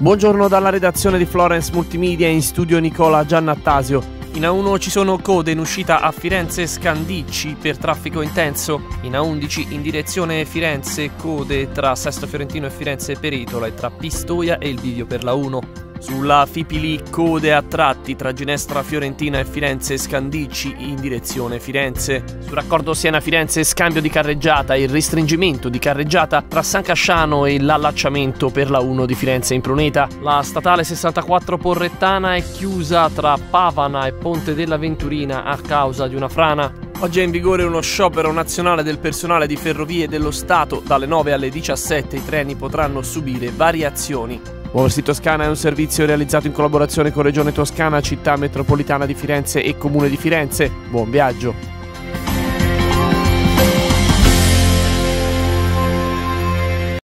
Buongiorno dalla redazione di Florence Multimedia in studio Nicola Giannattasio. In A1 ci sono code in uscita a Firenze Scandicci per traffico intenso. In A11 in direzione Firenze code tra Sesto Fiorentino e Firenze Peritola e tra Pistoia e il bivio per la 1. Sulla Fipili code a tratti tra Ginestra Fiorentina e Firenze Scandicci in direzione Firenze. Sul raccordo Siena-Firenze scambio di carreggiata e restringimento di carreggiata tra San Casciano e l'allacciamento per la 1 di Firenze in Pruneta. La statale 64 Porrettana è chiusa tra Pavana e Ponte della Venturina a causa di una frana. Oggi è in vigore uno sciopero nazionale del personale di ferrovie dello Stato. Dalle 9 alle 17 i treni potranno subire variazioni. Muoversi Toscana è un servizio realizzato in collaborazione con Regione Toscana, Città Metropolitana di Firenze e Comune di Firenze. Buon viaggio!